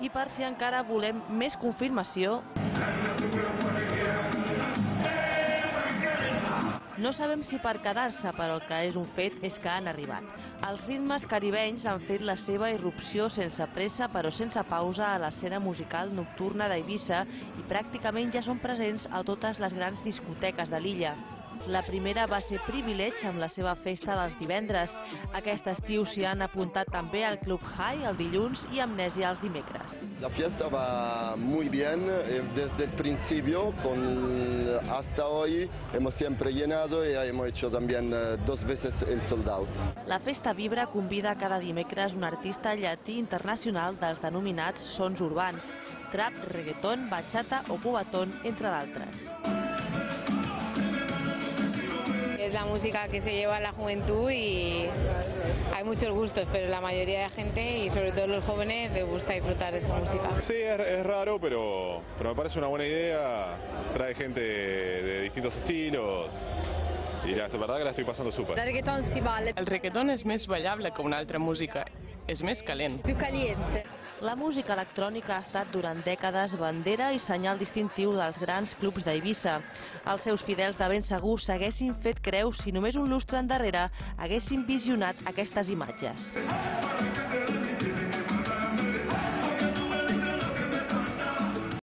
I per si encara volem més confirmació, No sabem si per quedar-se, però el que és un fet és que han arribat. Els ritmes caribenys han fet la seva irrupció sense pressa però sense pausa a l'escena musical nocturna d'Eivissa i pràcticament ja són presents a totes les grans discoteques de l'illa. La primera va ser Privilege amb la seva festa dels divendres. Aquest estiu s'hi han apuntat també al Club High el dilluns i Amnèsia els dimecres. La fiesta va muy bien eh, desde el principio, con, hasta hoy hemos siempre llenado y hemos hecho también eh, dos veces el sold out. La festa Vibra convida cada dimecres un artista llatí internacional dels denominats sons urbans, trap, reggaeton, bachata o cubatón, entre d'altres. Es la música que se lleva a la juventud y hay muchos gustos, pero la mayoría de gente y sobre todo los jóvenes les gusta disfrutar de esa música. Sí, es, es raro, pero, pero me parece una buena idea. Trae gente de distintos estilos. I la verdad que la estoy pasando súper. El reggaeton és més ballable que una altra música. És més calent. più caliente. La música electrònica ha estat durant dècades bandera i senyal distintiu dels grans clubs d'Eivissa. Els seus fidels de ben segur s'haguessin fet creus si només un lustre endarrere haguessin visionat aquestes imatges.